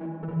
you